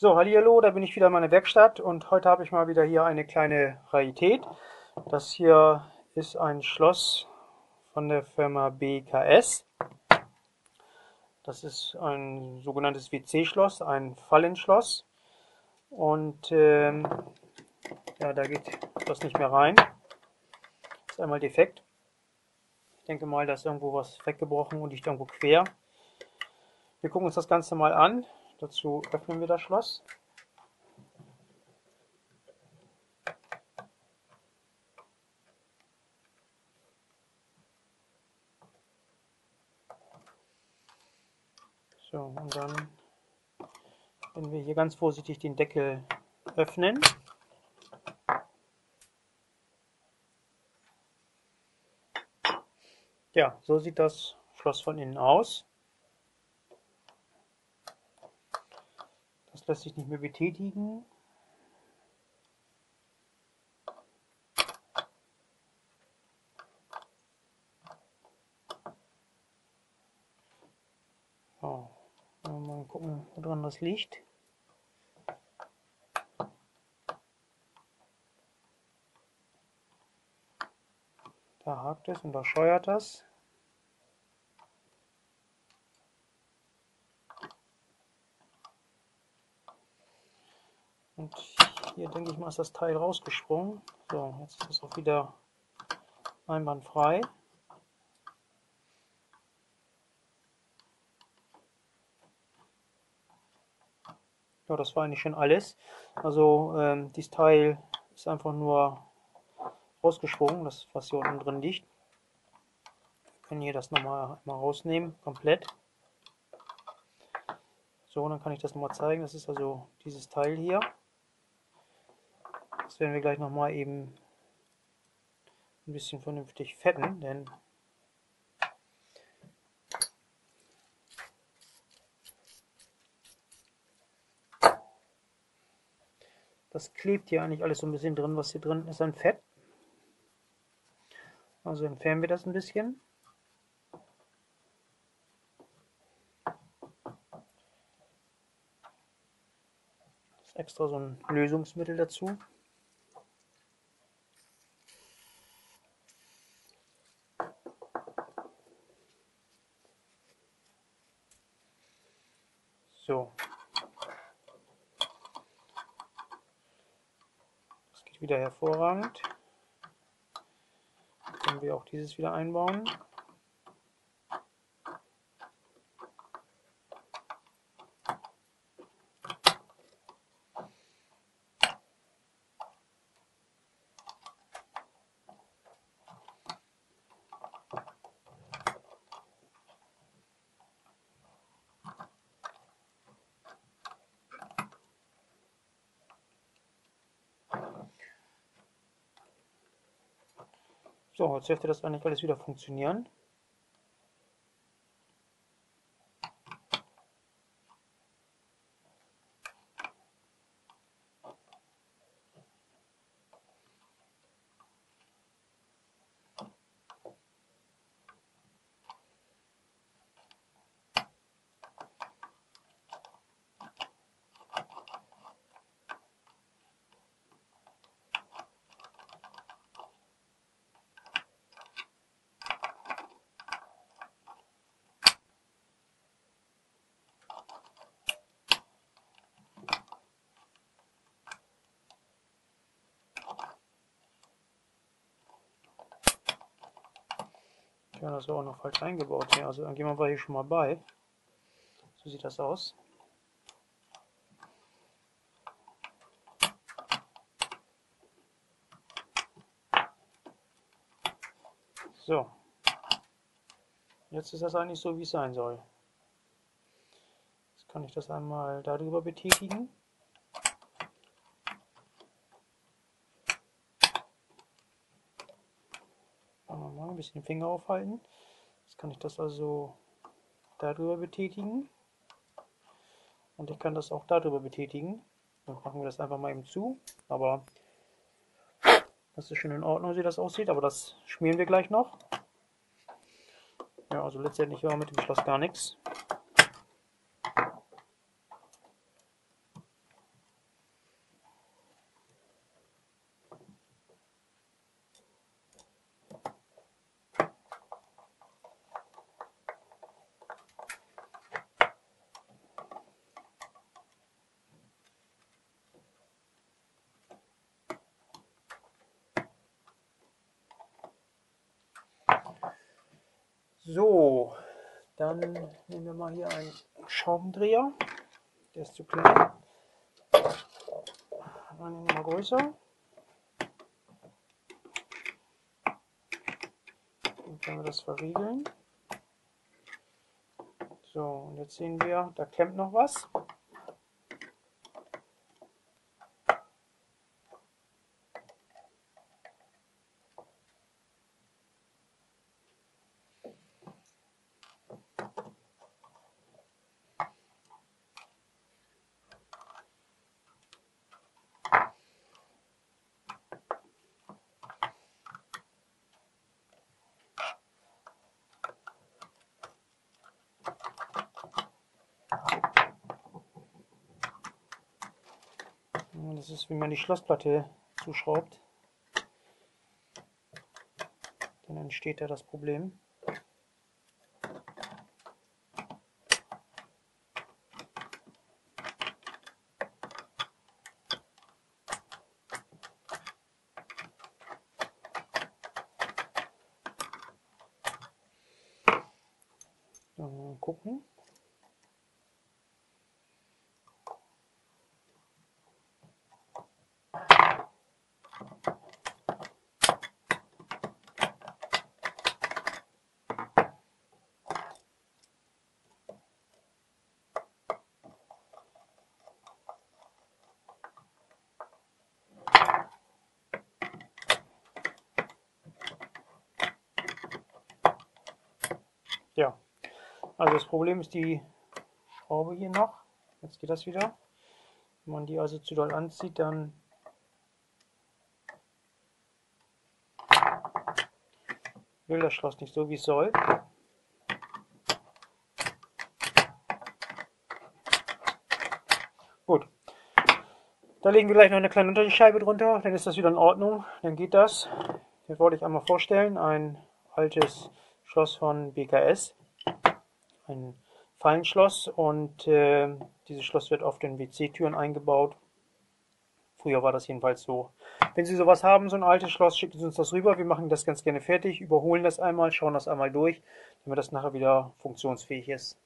So, hallo, da bin ich wieder in meiner Werkstatt und heute habe ich mal wieder hier eine kleine Rarität. Das hier ist ein Schloss von der Firma BKS. Das ist ein sogenanntes WC-Schloss, ein Fallenschloss. Und ähm, ja, da geht das nicht mehr rein. Ist einmal defekt. Ich denke mal, da ist irgendwo was weggebrochen und liegt irgendwo quer. Wir gucken uns das Ganze mal an. Dazu öffnen wir das Schloss. So, und dann wenn wir hier ganz vorsichtig den Deckel öffnen. Ja, so sieht das Schloss von innen aus. Lässt sich nicht mehr betätigen. So, mal gucken, woran das liegt. Da hakt es und da scheuert das. Und hier denke ich mal ist das Teil rausgesprungen. So, jetzt ist es auch wieder einwandfrei. Ja, das war eigentlich schon alles. Also ähm, dieses Teil ist einfach nur rausgesprungen, das was hier unten drin liegt. Wir können hier das nochmal mal rausnehmen, komplett. So, dann kann ich das nochmal zeigen. Das ist also dieses Teil hier. Das werden wir gleich nochmal eben ein bisschen vernünftig fetten, denn das klebt hier eigentlich alles so ein bisschen drin, was hier drin ist an Fett. Also entfernen wir das ein bisschen. Extra so ein Lösungsmittel dazu. Das geht wieder hervorragend. Können wir auch dieses wieder einbauen. So, jetzt dürfte das eigentlich alles wieder funktionieren. Ja, das war auch noch falsch eingebaut hier. Also irgendjemand war hier schon mal bei. So sieht das aus. So. Jetzt ist das eigentlich so, wie es sein soll. Jetzt kann ich das einmal darüber betätigen. ein bisschen den Finger aufhalten. Jetzt kann ich das also darüber betätigen. Und ich kann das auch darüber betätigen. Dann machen wir das einfach mal eben zu. Aber das ist schon in Ordnung, wie das aussieht. Aber das schmieren wir gleich noch. Ja, also letztendlich war mit dem Schloss gar nichts. So, dann nehmen wir mal hier einen Schraubendreher. Der ist zu klein. Dann mal größer. Dann können wir das verriegeln. So, und jetzt sehen wir, da klemmt noch was. Das ist, wie man die Schlossplatte zuschraubt. Dann entsteht da das Problem. gucken. Ja, also das Problem ist die Schraube hier noch. Jetzt geht das wieder. Wenn man die also zu doll anzieht, dann will das Schloss nicht so, wie es soll. Gut. Da legen wir gleich noch eine kleine Unterscheibe drunter, dann ist das wieder in Ordnung. Dann geht das. Jetzt wollte ich einmal vorstellen, ein altes Schloss von BKS. Ein Fallenschloss und äh, dieses Schloss wird auf den WC-Türen eingebaut. Früher war das jedenfalls so. Wenn Sie sowas haben, so ein altes Schloss, schicken Sie uns das rüber. Wir machen das ganz gerne fertig, überholen das einmal, schauen das einmal durch, damit das nachher wieder funktionsfähig ist.